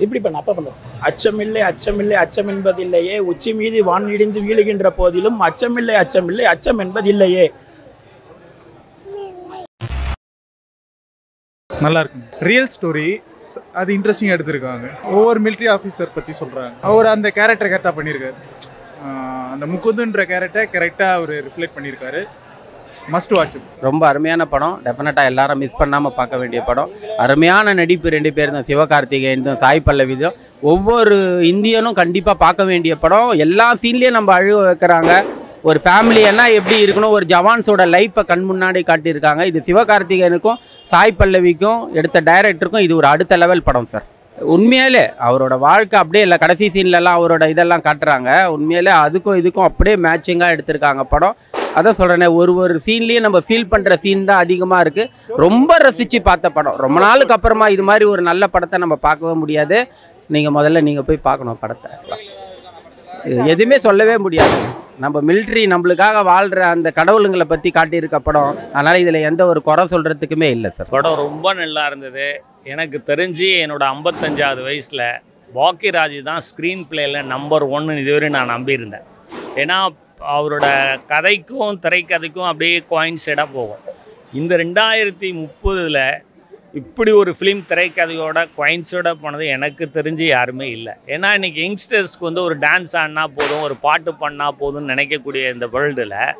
இப்படி பண்ண அப்ப பண்ண. அச்சமில்லை அச்சமில்லை அச்சம் என்பதில்லையே உச்சி மீது வான் இடிந்து வீழுகின்ற போதிலும் அச்சமில்லை அச்சமில்லை அச்சம் என்பதில்லையே நல்லா இருக்கு. ரியல் ஸ்டோரி அது இன்ட்ரெஸ்டிங்காக எடுத்திருக்காங்க. ஒவ்வொரு military ஆஃபீஸர் பற்றி சொல்கிறாங்க அவர் அந்த கேரக்டரை கரெக்டாக பண்ணியிருக்காரு. ஆஹ் அந்த முகுந்துன்ற கேரக்டரை கரெக்டாக அவர் ரிஃப்ளெக்ட் பண்ணியிருக்காரு. மஸ்ட் வாட்ச் ரொம்ப அருமையான படம். டெஃபினட்டாக எல்லாரும் மிஸ் பண்ணாமல் பார்க்க வேண்டிய படம். அருமையான நடிப்பு ரெண்டு பேர் தான் சிவகார்த்திகேயன் சாய் பல்லவிதும் ஒவ்வொரு இந்தியனும் கண்டிப்பாக பார்க்க வேண்டிய படம். எல்லா சீன்லேயும் நம்ம அழுவ வைக்கிறாங்க. ஒரு ஃபேமிலியன்னா எப்படி இருக்கணும் ஒரு ஜவான்ஸோட லைஃப்பை கண் முன்னாடி காட்டியிருக்காங்க. இது சிவகார்த்திகேயனுக்கும் சாய் பல்லவிக்கும் எடுத்த டைரக்டருக்கும் இது ஒரு அடுத்த லெவல் படம் சார் உண்மையிலே அவரோட வாழ்க்கை அப்படியே இல்லை கடைசி சீன்லலாம் அவரோட இதெல்லாம் காட்டுறாங்க. உண்மையிலே அதுக்கும் இதுக்கும் அப்படியே மேட்சிங்காக எடுத்திருக்காங்க படம். அதான் சொல்கிறேனே ஒரு ஒரு சீன்லேயும் நம்ம ஃபீல் பண்ணுற சீன் தான் அதிகமாக இருக்குது ரொம்ப ரசித்து பார்த்த படம். ரொம்ப நாளுக்கு அப்புறமா இது மாதிரி ஒரு நல்ல படத்தை நம்ம பார்க்கவே முடியாது. நீங்கள் முதல்ல நீங்கள் போய் பார்க்கணும் படத்தை. எதுவுமே சொல்லவே முடியாது. நம்ம மிலிட்ரி நம்மளுக்காக வாழ்கிற அந்த கடவுளுங்களை பற்றி காட்டியிருக்க படம். அதனால் இதில் எந்த ஒரு குறை சொல்கிறதுக்குமே இல்லை சார் படம் ரொம்ப நல்லா இருந்தது. எனக்கு தெரிஞ்சு என்னோடய ஐம்பத்தஞ்சாவது வயசில் பாக்கியராஜ் தான் ஸ்க்ரீன் பிளேயில் நம்பர் ஒன்னு இதுவரை நான் நம்பியிருந்தேன். ஏன்னா அவரோட கதைக்கும் திரைக்கதைக்கும் அப்படியே கோயின்சைடாக போகும். இந்த ரெண்டாயிரத்தி முப்பதில் இப்படி ஒரு ஃபிலிம் திரைக்கதையோட கொயின்ஸோட போனது எனக்கு தெரிஞ்சு யாருமே இல்லை. ஏன்னா இன்றைக்கி யங்ஸ்டர்ஸ்க்கு வந்து ஒரு டான்ஸ் ஆடினா போதும் ஒரு பாட்டு பண்ணால் போதும்னு நினைக்கக்கூடிய இந்த வேர்ல்டில்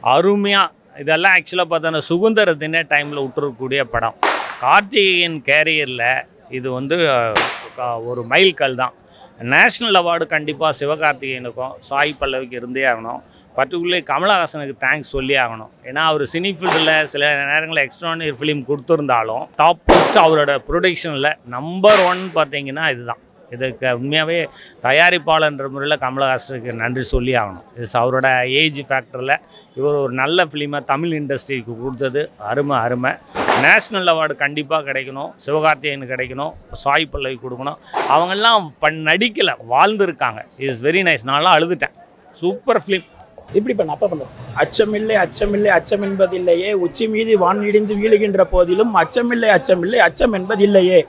அருமையாக இதெல்லாம் ஆக்சுவலாக பார்த்தோன்னா சுதந்திர தின டைமில் விட்டுறக்கூடிய படம். கார்த்திகேயன் கேரியரில் இது வந்து அஹ், க- ஒரு மைல்கல் தான். நேஷ்னல் அவார்டு கண்டிப்பாக சிவகார்த்திகேயனுக்கும் சாய் பல்லவிக்கு இருந்தே ஆகணும். பர்டிகுலர்லி கமலஹாசனுக்கு தேங்க்ஸ் சொல்லி ஆகணும். ஏன்னா அவர் சினி ஃபீல்டில் சில நேரங்களில் எக்ஸ்ட்ரானரி ஃபிலிம் கொடுத்துருந்தாலும் டாப் ஃபஸ்ட் அவரோட ப்ரொடக்ஷனில் நம்பர் ஒன் பார்த்தீங்கன்னா இதுதான். இதுக்கு உண்மையாகவே தயாரிப்பாளர்ன்ற முறையில் கமலஹாசனுக்கு நன்றி சொல்லி ஆகணும். இது அவரோட ஏஜ் ஃபேக்டரில் இவர் ஒரு நல்ல ஃபிலிமை தமிழ் இண்டஸ்ட்ரிக்கு கொடுத்தது. அருமை அருமை. நேஷ்னல் அவார்டு கண்டிப்பாக கிடைக்கணும். சிவகார்த்திகேயனுக்கு கிடைக்கணும். சாய் பல்லவி கொடுக்கணும். அவங்கெல்லாம் பண் நடிக்கலை. வாழ்ந்துருக்காங்க. இஸ் வெரி நைஸ் நான்லாம் அழுதுட்டேன். சூப்பர் ஃபிலிம் இப்படி பண்ண அப்ப பண்ண. அச்சமில்லை அச்சமில்லை அச்சம் என்பதில்லையே. உச்சி மீது வான் இடிந்து வீழுகின்ற போதிலும் அச்சமில்லை அச்சமில்லை அச்சம் என்பதில்லையே.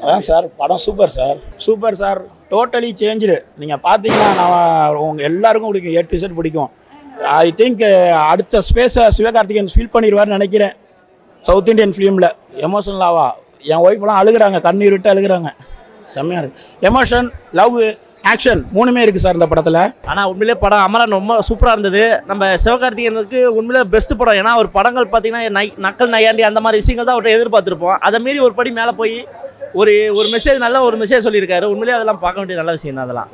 அதான் சார் படம் super sir. Super sir. Totally change நீங்கள் பார்த்தீங்கன்னா நான் உங்கள் எல்லாருக்கும் பிடிக்கும். ஏ டு செட் பிடிக்கும். ஐ திங்க் uh, அடுத்த ஸ்பேஸை சிவகார்த்திகேயன் ஃபீல் பண்ணிடுவார்னு நினைக்கிறேன். சவுத் இந்தியன் ஃபிலிமில் எமோஷனலாவா என் ஒய்ஃப்லாம் அழுகுறாங்க. கண்ணீர் விட்டு அழுகுறாங்க. செம்மையாக இருக்குது எமோஷன் லவ் ஆக்ஷன் மூணுமே இருக்குது சார் இந்த படத்தில். ஆனால் உண்மையிலே படம் அமரன் ரொம்ப சூப்பராக இருந்தது. நம்ம சிவகார்த்திகேயனுக்கு உண்மையிலே பெஸ்ட் படம். ஏன்னா ஒரு படங்கள் பார்த்தீங்கன்னா நை நக்கல் நையாண்டி அந்த மாதிரி விஷயங்கள் தான் அவர்கிட்ட எதிர்பார்த்துருப்போம். அதை மீறி ஒரு படி மேலே போய் ஒரு ஒரு மெசேஜ் நல்ல ஒரு மெசேஜ் சொல்லியிருக்காரு. உண்மையிலே அதெல்லாம் பார்க்க வேண்டிய நல்ல விஷயம் தான் அதெல்லாம்.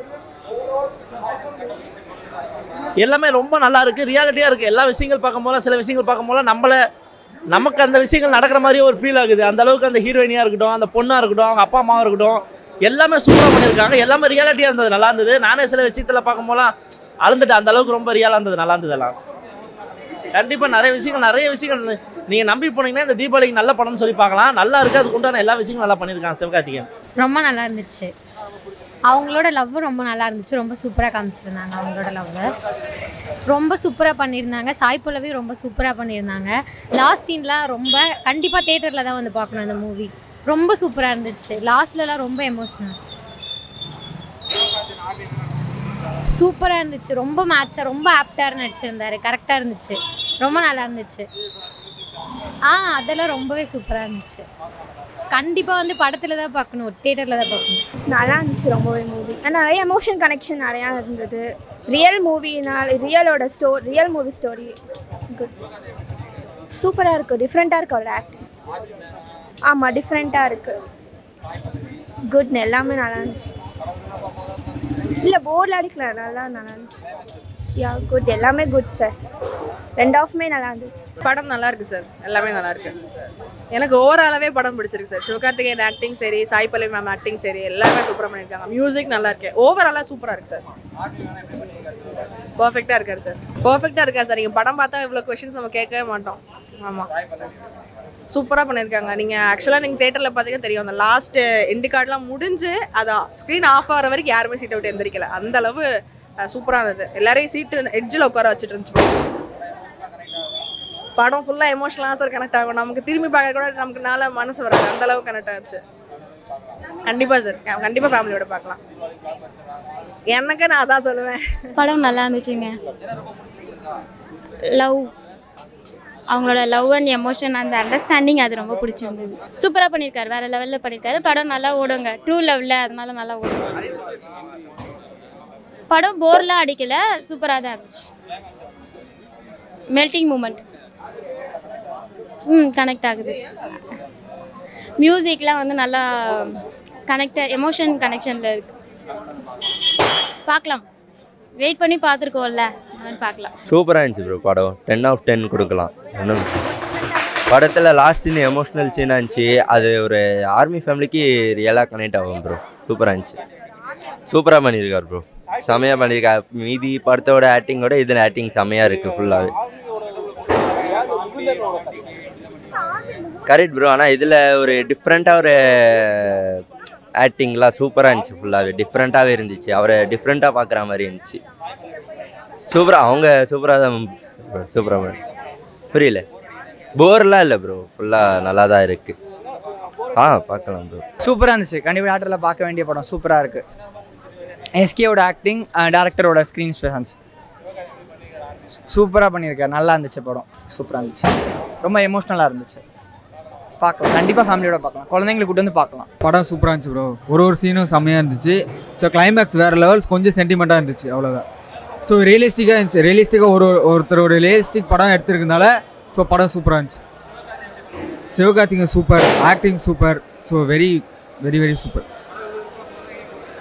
எல்லாமே ரொம்ப நல்லா இருக்குது ரியாலிட்டியாக இருக்குது எல்லா விஷயங்கள் பார்க்கும் போல சில விஷயங்கள் பார்க்கும் போல நம்மளை நமக்கு அந்த விஷயங்கள் நடக்கிற மாதிரியே ஒரு ஃபீல் ஆகுது. அந்த அளவுக்கு அந்த ஹீரோயினியாக இருக்கட்டும் அந்த பொண்ணாக இருக்கட்டும் அவங்க அப்பா அம்மாவாக இருக்கட்டும் எல்லாமே சூப்பராக பண்ணியிருக்காங்க. எல்லாமே ரியாலிட்டியாக இருந்தது. நல்லா இருந்தது. நானே சில விஷயத்தில் பார்க்கும் போலாம் அழுந்துட்டு அந்த அளவுக்கு ரொம்ப ரியலாக இருந்தது. நல்லா இருந்தது எல்லாம். கண்டிப்பாக நிறைய விஷயங்கள் நிறைய விஷயங்கள் நீங்கள் நம்பி போனீங்கன்னா இந்த தீபாவளிக்கு நல்ல படம்னு சொல்லி பார்க்கலாம். நல்லா இருக்குது அதுக்கு உண்டான எல்லா விஷயங்களும் நல்லா பண்ணியிருக்காங்க சிவகார்த்திகேயன். ரொம்ப நல்லா இருந்துச்சு. அவங்களோட லவ் ரொம்ப நல்லா இருந்துச்சு. ரொம்ப சூப்பராக காமிச்சிருந்தாங்க அவங்களோட லவ் ரொம்ப சூப்பராக பண்ணியிருந்தாங்க. சாய் போலவே ரொம்ப சூப்பராக பண்ணியிருந்தாங்க. லாஸ்ட் சீன்லாம் ரொம்ப கண்டிப்பாக தேட்டரில் தான் வந்து பார்க்கணும் அந்த மூவி ரொம்ப சூப்பராக இருந்துச்சு. லாஸ்ட்லலாம் ரொம்ப எமோஷனல் சூப்பராக இருந்துச்சு. ரொம்ப மேட்சாக ரொம்ப ஆப்டாக நடிச்சிருந்தாரு. கரெக்டாக இருந்துச்சு. ரொம்ப நல்லா இருந்துச்சு. ஆ அதெல்லாம் ரொம்பவே சூப்பராக இருந்துச்சு. கண்டிப்பாக வந்து படத்தில் தான் பார்க்கணும் தேட்டரில் தான் பார்க்கணும். நல்லா இருந்துச்சு ரொம்பவே மூவி நிறைய எமோஷன் கனெக்ஷன் நிறையா இருந்தது. ரியல் மூவினால் ரியலோட ஸ்டோ ரியல் மூவி ஸ்டோரி குட் சூப்பராக இருக்குது டிஃப்ரெண்ட்டாக இருக்கு. அவரோட ஆக்டிங் ஆமாம் டிஃப்ரெண்ட்டாக இருக்குது குட் எல்லாமே நல்லா இருந்துச்சு. இல்லை போர்டில் அடிக்கல. நல்லா நல்லா இருந்துச்சு. யா குட் எல்லாமே குட் சார் ரெண்டு ஆஃப்மே நல்லா இருந்துச்சு படம் நல்லா இருக்கு சார் எல்லாமே நல்லா இருக்கு. எனக்கு ஓவராலாகவே படம் பிடிச்சிருக்கு சார். சிவகார்த்திகேயன் ஆக்டிங் சரி சாய் பல்லவி மேம் ஆக்டிங் சரி எல்லாமே சூப்பராக பண்ணியிருக்காங்க. மியூசிக் நல்லா இருக்கு. ஓவராலாக சூப்பராக இருக்கு சார். பர்ஃபெக்டாக இருக்காரு சார். பர்ஃபெக்டாக இருக்கா சார். நீங்கள் படம் பார்த்தா இவ்வளோ கொஷின்ஸ் நம்ம கேட்கவே மாட்டோம். ஆமாம் சூப்பராக பண்ணியிருக்காங்க. நீங்கள் ஆக்சுவலாக நீங்கள் தேட்டரில் பார்த்தீங்கன்னா தெரியும். அந்த லாஸ்ட் எண்டு கார்டெலாம் முடிஞ்சு அதான் ஸ்க்ரீன் ஆஃப் ஆகிற வரைக்கும் யாருமே சீட்டை விட்டு எந்திரிக்கல. அந்த அளவு சூப்பராக இருந்தது. எல்லாரையும் சீட்டு எட்ஜில் உட்கார வச்சுட்டு இருந்துச்சு படம். ஃபுல்லாக எமோஷனலாக சார் கனெக்ட் ஆகும். நமக்கு திரும்பி பார்க்க கூட நமக்கு நாள மனசு வராது. அந்த அளவுக்கு கனெக்ட் ஆச்சு கண்டிப்பாக சார் கண்டிப்பாக ஃபேமிலியோட பார்க்கலாம். எனக்கு நான் அதான் சொல்லுவேன். படம் நல்லா இருந்துச்சுங்க. லவ் அவங்களோட லவ் அண்ட் எமோஷன் அந்த அண்டர்ஸ்டாண்டிங் அது ரொம்ப பிடிச்சிருந்தது. சூப்பராக பண்ணியிருக்காரு வேற லெவலில் பண்ணியிருக்காரு படம் நல்லா ஓடுங்க. ட்ரூ லவ்ல அதனால நல்லா ஓடும் படம் போர்லாம் அடிக்கல. சூப்பராக தான் இருந்துச்சு. மெல்டிங் மூமெண்ட் ம் கனெக்ட் ஆகுது. மியூசிக்லாம் வந்து நல்லா கனெக்ட் எமோஷன் கனெக்ஷனில் இருக்கு. பார்க்கலாம் வெயிட் பண்ணி பார்த்துருக்கோம்ல. பார்க்கலாம். சூப்பராக இருந்துச்சு ப்ரோ படம். டென் ஆஃப் டென் கொடுக்கலாம். ஒன்றும் படத்தில் லாஸ்ட்டுன்னு எமோஷ்னல் சீனாக இருந்துச்சு. அது ஒரு ஆர்மி ஃபேமிலிக்கு ரியலாக கனெக்ட் ஆகும் ப்ரோ சூப்பராக இருந்துச்சு. சூப்பராக பண்ணியிருக்கார் ப்ரோ செமையாக பண்ணியிருக்கார் மீதி படத்தோட ஆக்டிங்கோட இதில் ஆக்டிங் செமையாக இருக்குது ஃபுல்லாகவே கரெக்ட் ப்ரோ ஆனால் இதில் ஒரு டிஃப்ரெண்ட்டாக ஒரு ஆக்டிங்லாம் சூப்பராக இருந்துச்சு ஃபுல்லாகவே டிஃப்ரெண்ட்டாகவே இருந்துச்சு. அவரை டிஃப்ரெண்ட்டாக பார்க்குற மாதிரி இருந்துச்சு. சூப்பராக அவங்க சூப்பராக தான் சூப்பராக புரியல. போர்லாம் இல்லை ப்ரோ ஃபுல்லாக நல்லா தான் இருக்குது ஆ பார்க்கலாம் ப்ரோ சூப்பராக இருந்துச்சு. கண்டிப்பாக ஆட்டரில் பார்க்க வேண்டிய படம் சூப்பராக இருக்குது எஸ்கேவோட ஆக்டிங் டேரக்டரோட ஸ்க்ரீன் ஸ்பெஷன்ஸ் சூப்பராக பண்ணியிருக்காரு. நல்லா இருந்துச்சு படம். சூப்பராக இருந்துச்சு. ரொம்ப எமோஷ்னலாக இருந்துச்சு. பார்க்கலாம். கண்டிப்பாக ஃபேமிலியோட பார்க்கலாம். குழந்தைங்களை கூட்டு வந்து பார்க்கலாம். படம் சூப்பராக இருந்துச்சு ப்ரோ ஒரு ஒரு சீனும் செம்மையாக இருந்துச்சு. ஸோ கிளைமேக்ஸ் வேறு லெவல்ஸ் கொஞ்சம் சென்டிமெண்ட்டாக இருந்துச்சு அவ்வளோதான் ஸோ ரியலிஸ்டிக்காக இருந்துச்சு. ரியலிஸ்டிக்காக ஒரு ஒருத்தர் ஒரு ரியலிஸ்டிக் படம் எடுத்திருக்கனால ஸோ படம் சூப்பராக இருந்துச்சு. Sivakarthikeyan super acting super so very very very super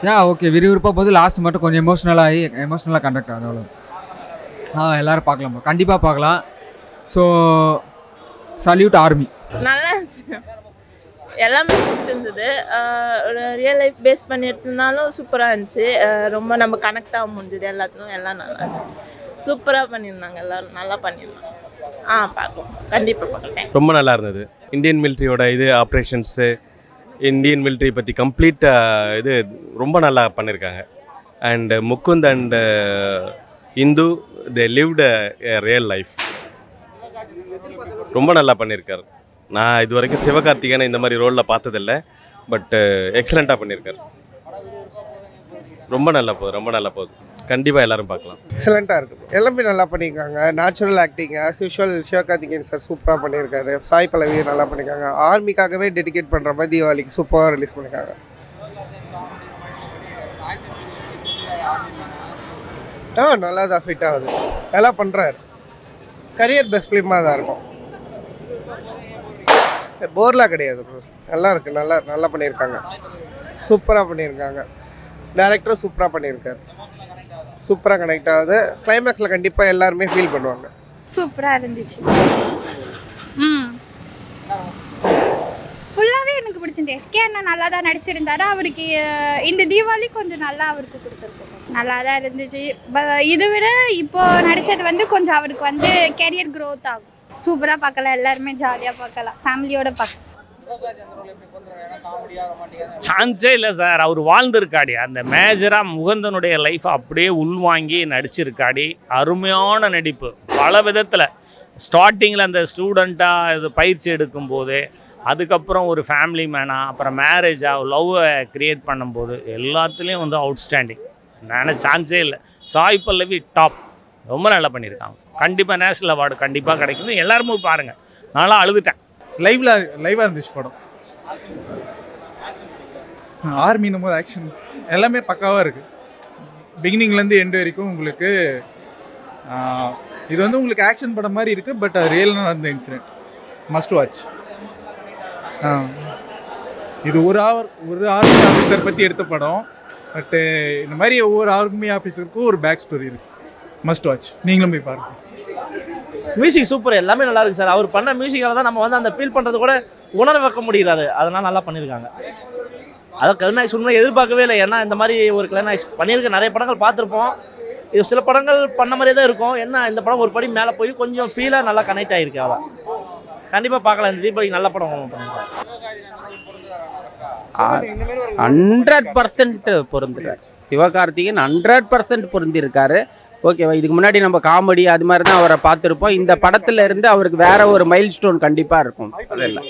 yeah okay விறுவிறுப்பாக போது லாஸ்ட் மட்டும் கொஞ்சம் எமோஷ்னலாக ஆகி எமோஷ்னலாக கண்டக்ட் ஆகுது அவ்வளோ ஆ எல்லோரும் பார்க்கலாம் கண்டிப்பாக பார்க்கலாம். ஸோ சல்யூட் ஆர்மி நல்லா இருந்துச்சு. எல்லாமே பிடிச்சிருந்தது. ஒரு ரியல் லைஃப் பேஸ் பண்ணி எடுத்திருந்தாலும் சூப்பராக இருந்துச்சு. ரொம்ப நம்ம கனெக்ட் ஆக முடிஞ்சது எல்லாத்துக்கும். எல்லாம் நல்லா இருந்துச்சு. சூப்பராக பண்ணியிருந்தாங்க எல்லோரும். நல்லா பண்ணியிருந்தாங்க. ஆ பார்க்கலாம். கண்டிப்பாக பார்க்கலாம். ரொம்ப நல்லா இருந்தது. இந்தியன் மிலிட்ரியோட இது ஆப்ரேஷன்ஸு இந்தியன் மிலிட்ரி பற்றி கம்ப்ளீட் இது ரொம்ப நல்லா பண்ணியிருக்காங்க and Mukund and Indhu they lived real life ரொம்ப நல்லா பண்ணியிருக்காரு நான் இது வரைக்கும் சிவகார்த்திகேயனை இந்த மாதிரி ரோலில் பார்த்ததில்ல பட் எக்ஸலண்ட்டாக uh, பண்ணியிருக்காரு. ரொம்ப நல்லா போகுது ரொம்ப நல்லா போகுது. கண்டிப்பாக எல்லாரும் பார்க்கலாம். எக்ஸலண்ட்டாக இருக்குது எல்லாமே நல்லா பண்ணியிருக்காங்க. Natural acting as usual Sivakarthikeyan sir சூப்பராக பண்ணியிருக்காரு. சாய் பல்லவி நல்லா பண்ணியிருக்காங்க. ஆர்மிக்காகவே டெடிகேட் பண்ணுற மாதிரி தீபாவளிக்கு சூப்பராக ரிலீஸ் பண்ணியிருக்காங்க. ஆ நல்லா தான் ஃபிட் ஆகுது. நல்லா பண்ணுறாரு கரியர் பெஸ்ட் ஃபிலிமாக தான் இருக்கும். போர்லாம் கிடையாது ப்ரோ நல்லா இருக்குது நல்லா நல்லா பண்ணியிருக்காங்க. சூப்பராக பண்ணியிருக்காங்க. டேரக்டரும் சூப்பராக பண்ணியிருக்காரு. சூப்பராக கனெக்ட் ஆகுது. கிளைமேக்ஸில் கண்டிப்பாக எல்லாருமே ஃபீல் பண்ணுவாங்க. சூப்பராக இருந்துச்சு. ம். ஃபுல்லாகவே எனக்கு பிடிச்சிருந்தது எஸ்கே அண்ணா நல்லா தான் நடிச்சிருந்தாரு. அவருக்கு இந்த தீபாவளி கொஞ்சம் நல்லா அவருக்கு கொடுத்துருக்கோம். நல்லா தான் இருந்துச்சு இதை விட இப்போ நடித்தது வந்து கொஞ்சம் அவருக்கு வந்து கெரியர் க்ரோத் ஆகும். சூப்பராக பார்க்கலாம் எல்லாருமே ஜாலியாக பார்க்கலாம். ஃபேமிலியோட பார்க்கலாம். சான்ஸே இல்லை சார். அவர் வாழ்ந்திருக்காடி. அந்த மேஜராக முகந்தனுடைய லைஃப் அப்படியே உள்வாங்கி நடிச்சிருக்காடி. அருமையான நடிப்பு. பல விதத்தில். ஸ்டார்டிங்கில் அந்த ஸ்டூடெண்ட்டாக இது பயிற்சி எடுக்கும்போது அதுக்கப்புறம் ஒரு ஃபேமிலி மேனாக அப்புறம் மேரேஜாக லவ்வை க்ரியேட் பண்ணும்போது எல்லாத்துலேயும் வந்து அவுட்ஸ்டாண்டிங் நான் சான்ஸே இல்லை. சாய் பல்லவி டாப் ரொம்ப நல்லா பண்ணியிருக்காங்க. கண்டிப்பாக நேஷ்னல் அவார்டு கண்டிப்பாக கிடைக்கும் எல்லாருமே பாருங்கள் நான்லாம் அழுதுட்டேன். லைவ்ல லைவாக இருந்துச்சு படம். ஆர்மின்னும் போது ஆக்ஷன் எல்லாமே பக்காவாக இருக்குது பிகினிங்லேருந்து எண்டு வரைக்கும் உங்களுக்கு இது வந்து உங்களுக்கு ஆக்ஷன் படம் மாதிரி இருக்குது பட் அது ரியலாக நடந்த இன்சிடென்ட் மஸ்ட் வாட்ச் இது ஒரு ஆவர் ஒரு ஆர்மி ஆஃபீஸர் பற்றி எடுத்த படம். பட்டு இந்த மாதிரி ஒவ்வொரு ஆர்மி ஆஃபீஸருக்கும் ஒரு பேக் ஸ்டோரி இருக்குது மஸ்ட் வாட்ச் நீங்களும் போய் பாருங்கள் மியூசிக் சூப்பர் எல்லாமே நல்லா இருக்கு சார் அவர் பண்ண மியூசிக்கால தான் நம்ம வந்து அந்த ஃபீல் பண்ணுறது கூட உணர வைக்க முடியல அதனால நல்லா பண்ணியிருக்காங்க அதை கிளைமேக்ஸ் உண்மை எதிர்பார்க்கவே இல்லை. ஏன்னா இந்த மாதிரி ஒரு கிளைமேக்ஸ் பண்ணியிருக்க நிறைய படங்கள் பார்த்துருப்போம். இது சில படங்கள் பண்ண மாதிரியே தான் இருக்கும். என்ன இந்த படம் ஒரு படி மேலே போய் கொஞ்சம் ஃபீலாக நல்லா கனெக்ட் ஆகிருக்கு அவ்வளோ கண்டிப்பாக பார்க்கலாம். இந்த தீபாவளி நல்ல படம். ஹண்ட்ரட் பர்சன்ட் பொருந்துறார். சிவகார்த்திகேயன் ஹண்ட்ரட் பர்சன்ட் பொருந்திருக்காரு ஓகேவா இதுக்கு முன்னாடி நம்ம காமெடி அது மாதிரி தான் அவரை பார்த்துருப்போம். இந்த படத்துல இருந்து அவருக்கு வேற ஒரு மைல் ஸ்டோன் கண்டிப்பாக இருக்கும் அதெல்லாம்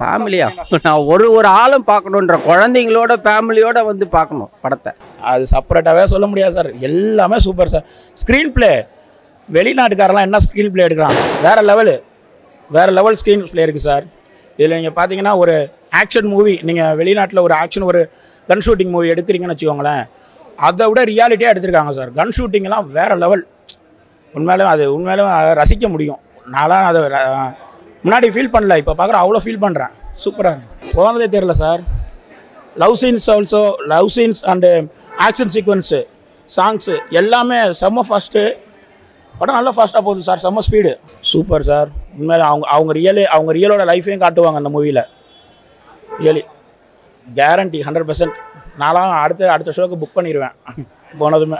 ஃபேமிலியா நான் ஒரு ஒரு ஆளும் பார்க்கணுன்ற குழந்தைங்களோட ஃபேமிலியோட வந்து பார்க்கணும் படத்தை. அது செப்பரேட்டாகவே சொல்ல முடியாது சார் எல்லாமே சூப்பர் சார் ஸ்க்ரீன் ப்ளே வெளிநாட்டுக்காரெல்லாம் என்ன ஸ்க்ரீன் ப்ளே எடுக்கிறான் வேறு லெவலு வேறு லெவல் ஸ்க்ரீன் ப்ளே இருக்குது சார் இதில் நீங்கள் பார்த்தீங்கன்னா ஒரு ஆக்ஷன் மூவி நீங்கள் வெளிநாட்டில் ஒரு ஆக்ஷன் ஒரு கன் ஷூட்டிங் மூவி எடுக்கிறீங்கன்னு வச்சுக்கோங்களேன். அதை விட ரியாலிட்டியாக எடுத்திருக்காங்க சார் கன் ஷூட்டிங்லாம் வேறு லெவல் உண்மையிலும் அது உண்மையிலும் அதை ரசிக்க முடியும். நான்லாம் அதை முன்னாடி ஃபீல் பண்ணல. இப்போ பார்க்குற அவ்வளோ ஃபீல் பண்ணுறேன் சூப்பராக போனதே தெரில sir love scenes also love scenes and action sequence songs எல்லாமே செம்ம ஃபாஸ்ட்டு படம் நல்லா ஃபாஸ்ட்டாக போகுது சார் செம்ம ஸ்பீடு சூப்பர் சார் உண்மையில அவங்க அவங்க ரியலு அவங்க ரியலோட லைஃபையும் காட்டுவாங்க அந்த மூவியில் ரியலி கேரண்டி ஹண்ட்ரட் பர்சன்ட் நான்லாம் அடுத்த அடுத்த ஷோக்கு புக் பண்ணிடுவேன் போனதுமே.